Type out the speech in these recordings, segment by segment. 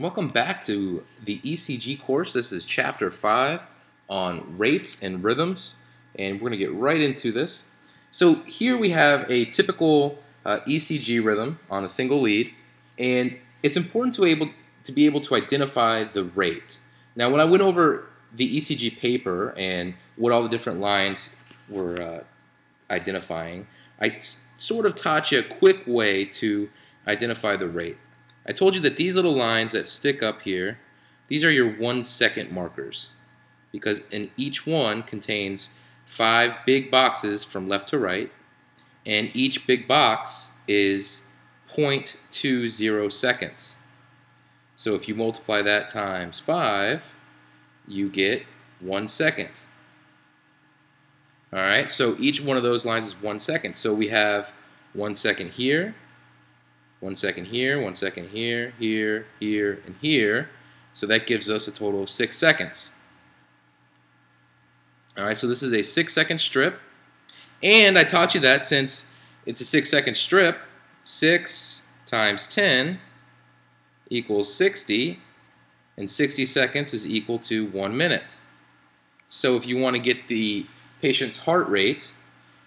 Welcome back to the ECG course. This is chapter 5 on rates and rhythms, and we're going to get right into this. So here we have a typical uh, ECG rhythm on a single lead, and it's important to, able, to be able to identify the rate. Now when I went over the ECG paper and what all the different lines were uh, identifying, I sort of taught you a quick way to identify the rate. I told you that these little lines that stick up here, these are your one second markers because in each one contains five big boxes from left to right and each big box is 0.20 seconds. So if you multiply that times 5, you get 1 second. Alright, so each one of those lines is 1 second. So we have 1 second here, one second here, one second here, here, here, and here. So that gives us a total of six seconds. All right, so this is a six second strip. And I taught you that since it's a six second strip, six times 10 equals 60, and 60 seconds is equal to one minute. So if you want to get the patient's heart rate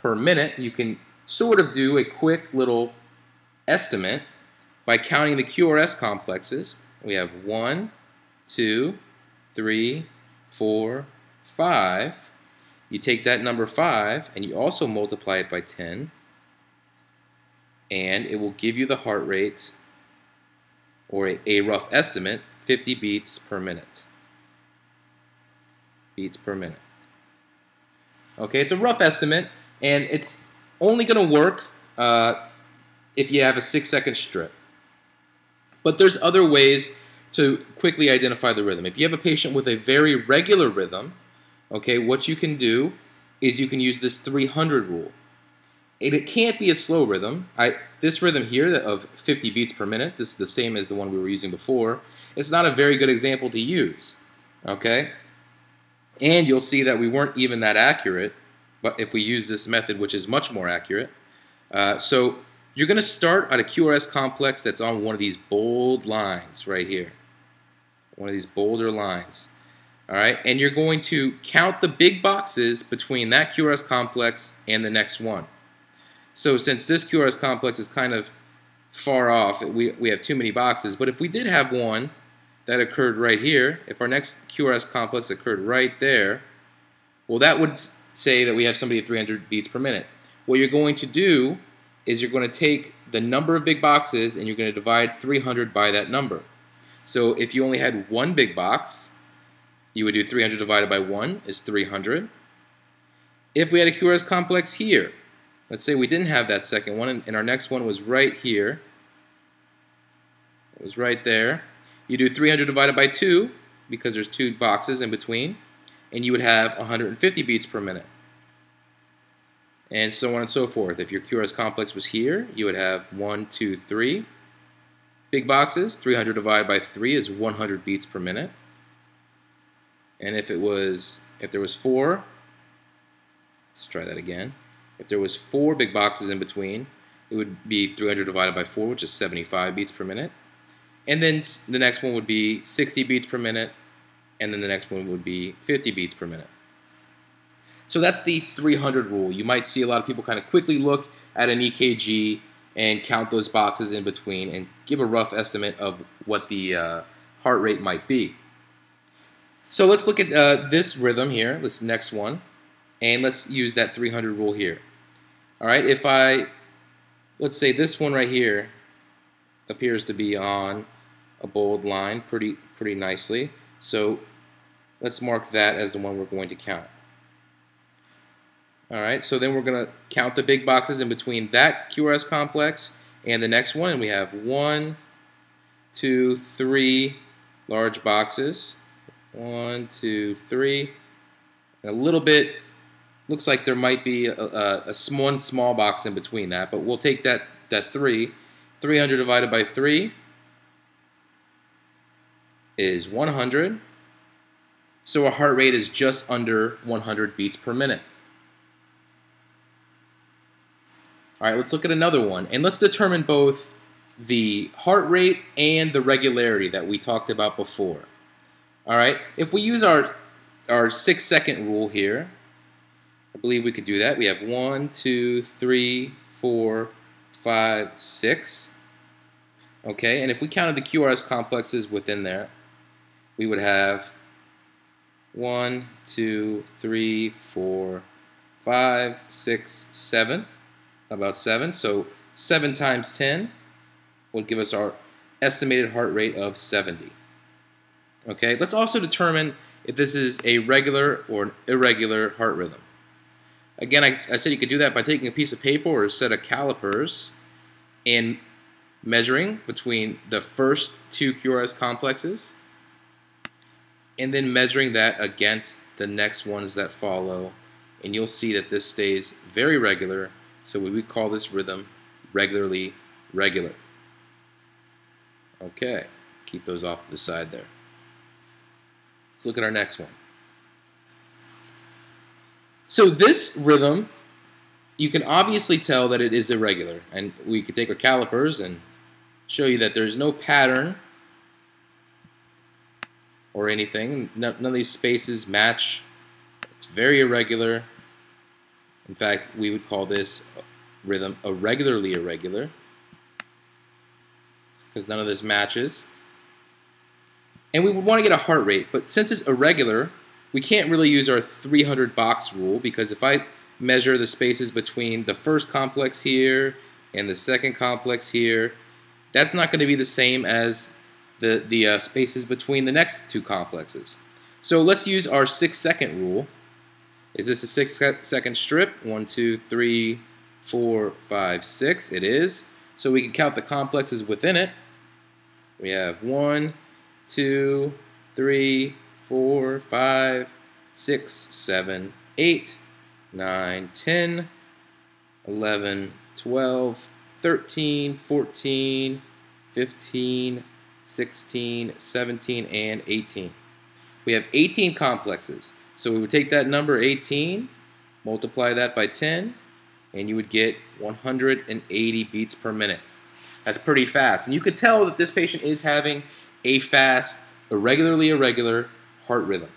per minute, you can sort of do a quick little estimate by counting the QRS complexes. We have 1, 2, 3, 4, 5. You take that number 5 and you also multiply it by 10 and it will give you the heart rate or a, a rough estimate 50 beats per minute. Beats per minute. Okay, it's a rough estimate and it's only going to work uh, if you have a six second strip. But there's other ways to quickly identify the rhythm. If you have a patient with a very regular rhythm, okay, what you can do is you can use this 300 rule. And it can't be a slow rhythm. I, this rhythm here of 50 beats per minute, this is the same as the one we were using before, it's not a very good example to use, okay? And you'll see that we weren't even that accurate, but if we use this method, which is much more accurate. Uh, so you're going to start at a QRS complex that's on one of these bold lines right here. One of these bolder lines. All right, and you're going to count the big boxes between that QRS complex and the next one. So since this QRS complex is kind of far off, we, we have too many boxes, but if we did have one that occurred right here, if our next QRS complex occurred right there, well that would say that we have somebody at 300 beats per minute. What you're going to do is you're going to take the number of big boxes and you're going to divide 300 by that number. So if you only had one big box, you would do 300 divided by 1 is 300. If we had a QRS complex here, let's say we didn't have that second one and our next one was right here, it was right there, you do 300 divided by 2 because there's two boxes in between, and you would have 150 beats per minute and so on and so forth. If your QRS complex was here, you would have one, two, three big boxes. 300 divided by 3 is 100 beats per minute. And if it was, if there was four, let's try that again. If there was four big boxes in between, it would be 300 divided by 4, which is 75 beats per minute. And then the next one would be 60 beats per minute, and then the next one would be 50 beats per minute. So that's the 300 rule. You might see a lot of people kind of quickly look at an EKG and count those boxes in between and give a rough estimate of what the uh, heart rate might be. So let's look at uh, this rhythm here, this next one, and let's use that 300 rule here. All right, if I, let's say this one right here appears to be on a bold line pretty, pretty nicely. So let's mark that as the one we're going to count. All right, so then we're going to count the big boxes in between that QRS complex and the next one. And we have one, two, three large boxes. One, two, three. And a little bit, looks like there might be a, a, a one small box in between that, but we'll take that, that three. 300 divided by 3 is 100. So our heart rate is just under 100 beats per minute. All right, let's look at another one. And let's determine both the heart rate and the regularity that we talked about before. All right, if we use our, our six second rule here, I believe we could do that. We have one, two, three, four, five, six. Okay, and if we counted the QRS complexes within there, we would have one, two, three, four, five, six, seven, about seven. So seven times 10 will give us our estimated heart rate of 70. Okay, let's also determine if this is a regular or an irregular heart rhythm. Again, I, I said you could do that by taking a piece of paper or a set of calipers and measuring between the first two QRS complexes and then measuring that against the next ones that follow and you'll see that this stays very regular so we would call this rhythm regularly regular okay keep those off to the side there let's look at our next one so this rhythm you can obviously tell that it is irregular and we could take our calipers and show you that there's no pattern or anything. None of these spaces match. It's very irregular. In fact, we would call this rhythm irregularly irregular because none of this matches. And we would want to get a heart rate, but since it's irregular, we can't really use our 300 box rule because if I measure the spaces between the first complex here and the second complex here, that's not going to be the same as the, the uh, spaces between the next two complexes. So let's use our six second rule. Is this a six second strip? One, two, three, four, five, six. It is. So we can count the complexes within it. We have one, two, three, four, five, six, seven, eight, nine, ten, eleven, twelve, thirteen, fourteen, fifteen, sixteen, seventeen, and 18. We have 18 complexes. So we would take that number 18, multiply that by 10, and you would get 180 beats per minute. That's pretty fast. And you could tell that this patient is having a fast, irregularly irregular heart rhythm.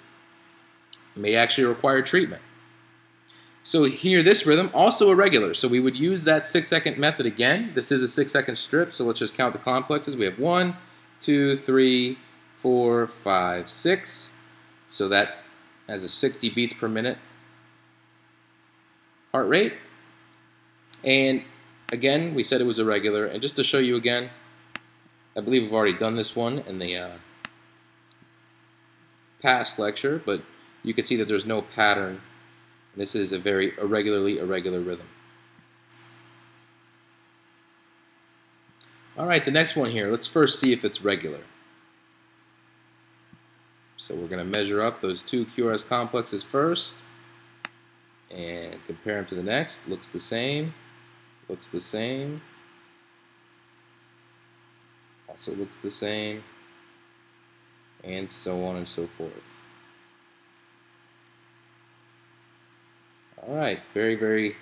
It may actually require treatment. So here, this rhythm, also irregular. So we would use that six second method again. This is a six second strip, so let's just count the complexes. We have one, two, three, four, five, six. So that has a 60 beats per minute heart rate. And again, we said it was irregular. And just to show you again, I believe we've already done this one in the uh, past lecture, but you can see that there's no pattern. This is a very irregularly irregular rhythm. All right, the next one here, let's first see if it's regular. So we're going to measure up those two QRS complexes first and compare them to the next. Looks the same, looks the same, also looks the same, and so on and so forth. All right, very, very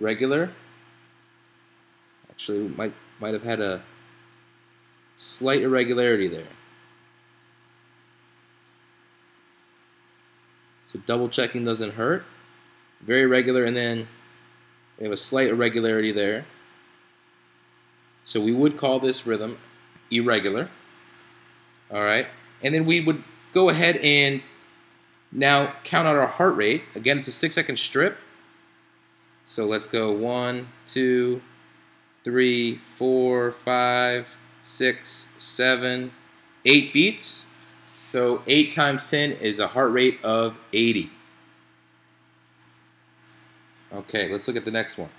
regular. Actually, might might have had a slight irregularity there. So double checking doesn't hurt. Very regular, and then we have a slight irregularity there. So we would call this rhythm irregular. All right, and then we would go ahead and now count out our heart rate. Again, it's a six second strip. So let's go one, two, three, four, five, six, seven, eight beats. So 8 times 10 is a heart rate of 80. Okay, let's look at the next one.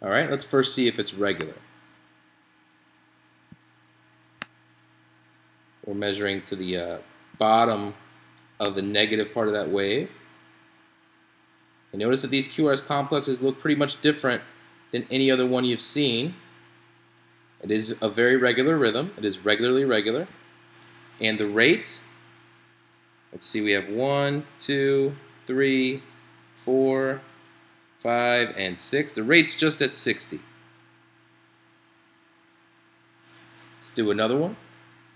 All right, let's first see if it's regular. We're measuring to the uh, bottom of the negative part of that wave. And notice that these QRS complexes look pretty much different than any other one you've seen. It is a very regular rhythm. It is regularly regular. And the rate, let's see, we have one, two, three, four, five, and 6. The rate's just at 60. Let's do another one.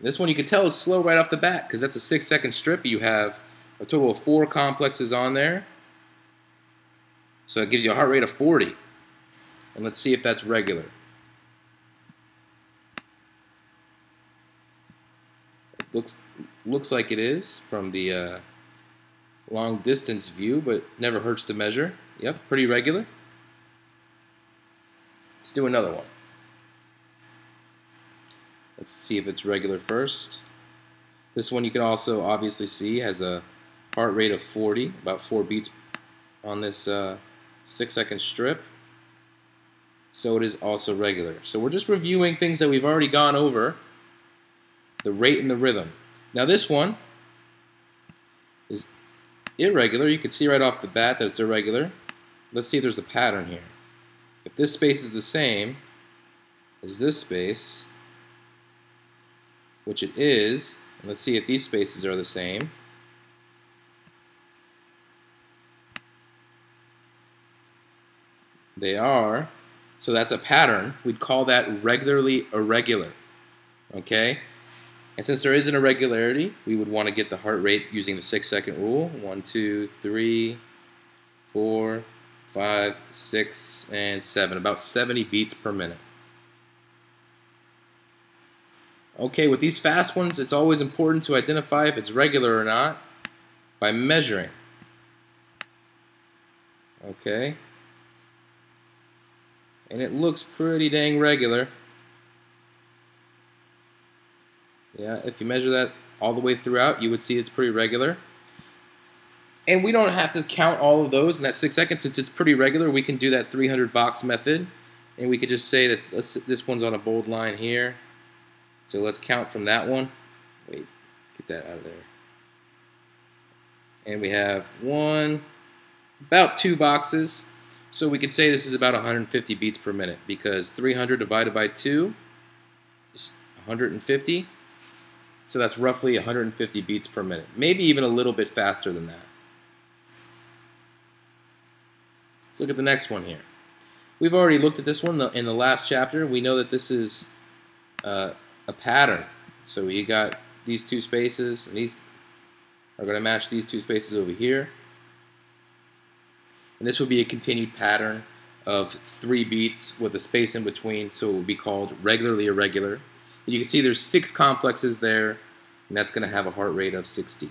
This one you can tell is slow right off the bat because that's a 6 second strip. You have a total of 4 complexes on there. So it gives you a heart rate of 40. And let's see if that's regular. Looks looks like it is from the uh, long distance view, but never hurts to measure. Yep, pretty regular. Let's do another one. Let's see if it's regular first. This one you can also obviously see has a heart rate of 40, about 4 beats on this uh, 6 second strip. So it is also regular. So we're just reviewing things that we've already gone over. The rate and the rhythm. Now this one is irregular. You can see right off the bat that it's irregular. Let's see if there's a pattern here. If this space is the same as this space, which it is, and let's see if these spaces are the same. They are. So that's a pattern. We'd call that regularly irregular. Okay? And since there is an irregularity, we would want to get the heart rate using the six second rule. One, two, three, four, five, six, and seven. About 70 beats per minute. Okay, with these fast ones, it's always important to identify if it's regular or not by measuring. Okay. And it looks pretty dang regular. Yeah, if you measure that all the way throughout, you would see it's pretty regular. And we don't have to count all of those in that six seconds. Since it's pretty regular, we can do that 300 box method. And we could just say that this one's on a bold line here. So let's count from that one. Wait, get that out of there. And we have one, about two boxes. So we could say this is about 150 beats per minute because 300 divided by 2 is 150. So that's roughly 150 beats per minute. Maybe even a little bit faster than that. Let's look at the next one here. We've already looked at this one in the last chapter. We know that this is uh, a pattern. So we got these two spaces, and these are going to match these two spaces over here. And this would be a continued pattern of three beats with a space in between, so it would be called regularly irregular. And you can see there's six complexes there, and that's going to have a heart rate of 60.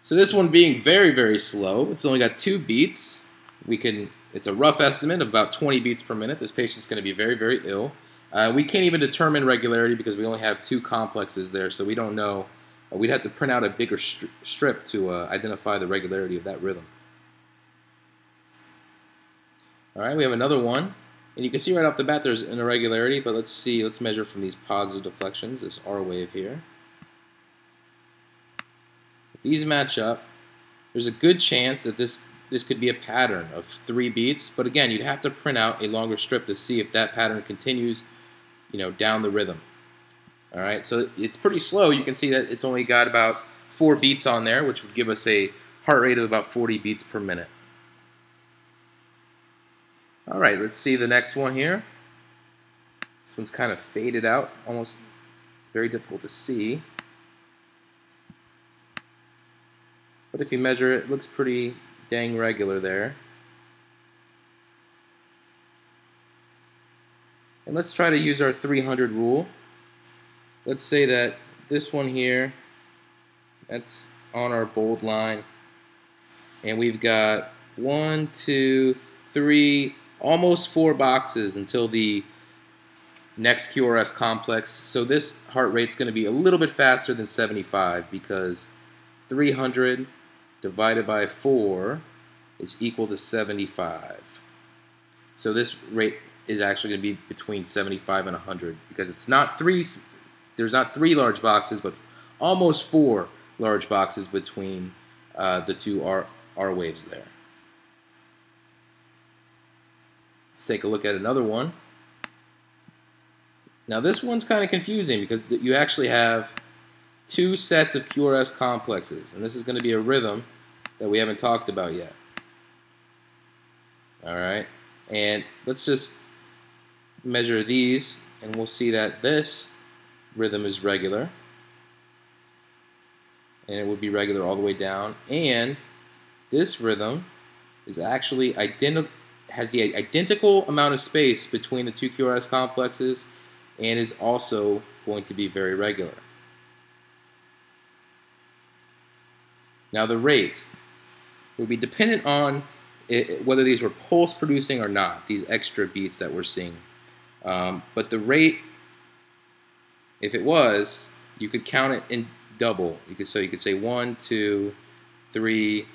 So this one being very, very slow, it's only got two beats. We can it's a rough estimate of about 20 beats per minute. This patient's going to be very, very ill. Uh, we can't even determine regularity because we only have two complexes there, so we don't know. Uh, we'd have to print out a bigger stri strip to uh, identify the regularity of that rhythm. All right, we have another one. And you can see right off the bat there's an irregularity, but let's see, let's measure from these positive deflections, this R wave here. If these match up, there's a good chance that this this could be a pattern of three beats, but again, you'd have to print out a longer strip to see if that pattern continues, you know, down the rhythm. All right, so it's pretty slow. You can see that it's only got about four beats on there, which would give us a heart rate of about 40 beats per minute. All right, let's see the next one here. This one's kind of faded out, almost very difficult to see. But if you measure it, it looks pretty dang regular there. And let's try to use our 300 rule. Let's say that this one here, that's on our bold line. And we've got one, two, three, almost four boxes until the next QRS complex. So this heart rate's going to be a little bit faster than 75 because 300 divided by 4 is equal to 75. So this rate is actually going to be between 75 and 100 because it's not three, there's not three large boxes, but almost four large boxes between uh, the two R, R waves there. Let's take a look at another one. Now this one's kind of confusing because you actually have two sets of QRS complexes, and this is going to be a rhythm that we haven't talked about yet. All right, and let's just measure these, and we'll see that this rhythm is regular, and it would be regular all the way down, and this rhythm is actually identi has the identical amount of space between the two QRS complexes and is also going to be very regular. Now the rate will be dependent on it, whether these were pulse producing or not, these extra beats that we're seeing. Um, but the rate, if it was, you could count it in double. You could so you could say one, two, three,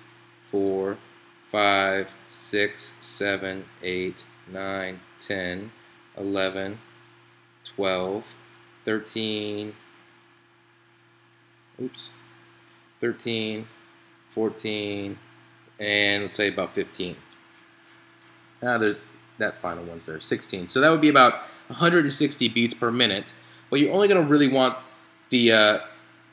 four, five, six, seven, eight, nine, ten, eleven, twelve, thirteen. Oops. 13, 14, and let's say about 15. Now that final one's there, 16. So that would be about 160 beats per minute. But you're only going to really want the uh,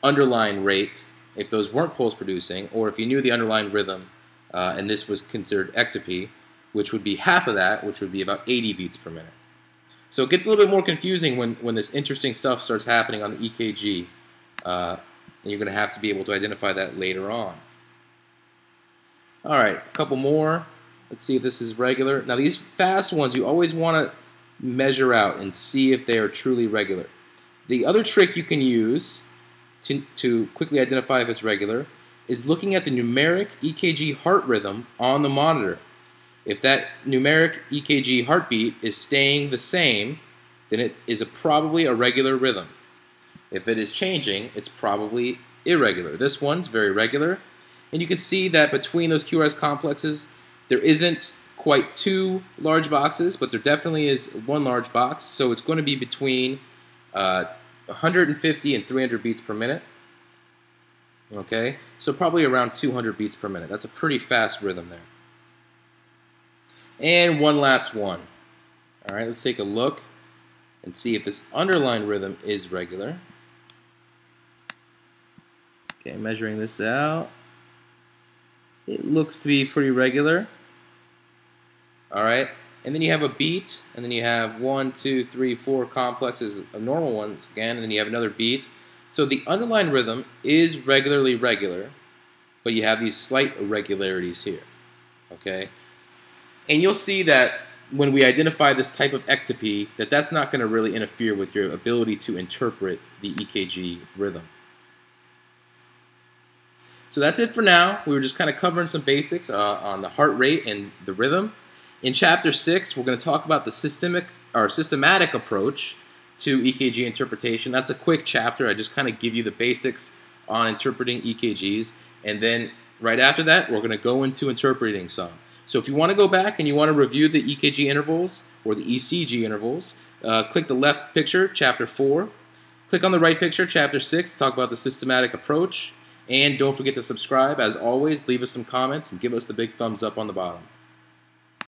underlying rate if those weren't pulse producing, or if you knew the underlying rhythm, uh, and this was considered ectopy, which would be half of that, which would be about 80 beats per minute. So it gets a little bit more confusing when, when this interesting stuff starts happening on the EKG, uh, and you're going to have to be able to identify that later on. All right, a couple more. Let's see if this is regular. Now these fast ones, you always want to measure out and see if they are truly regular. The other trick you can use to, to quickly identify if it's regular is looking at the numeric EKG heart rhythm on the monitor. If that numeric EKG heartbeat is staying the same, then it is a, probably a regular rhythm. If it is changing, it's probably irregular. This one's very regular. And you can see that between those QRS complexes, there isn't quite two large boxes, but there definitely is one large box. So it's going to be between uh, 150 and 300 beats per minute. Okay, so probably around 200 beats per minute. That's a pretty fast rhythm there. And one last one. All right, let's take a look and see if this underlying rhythm is regular. Okay, measuring this out. It looks to be pretty regular. All right, and then you have a beat, and then you have one, two, three, four complexes of normal ones again, and then you have another beat. So the underlying rhythm is regularly regular, but you have these slight irregularities here. Okay, and you'll see that when we identify this type of ectopy, that that's not going to really interfere with your ability to interpret the EKG rhythm. So that's it for now. We were just kind of covering some basics uh, on the heart rate and the rhythm. In chapter six, we're going to talk about the systemic or systematic approach to EKG interpretation. That's a quick chapter. I just kind of give you the basics on interpreting EKGs, and then right after that, we're going to go into interpreting some. So if you want to go back and you want to review the EKG intervals or the ECG intervals, uh, click the left picture, chapter four. Click on the right picture, chapter six, talk about the systematic approach. And don't forget to subscribe. As always, leave us some comments and give us the big thumbs up on the bottom.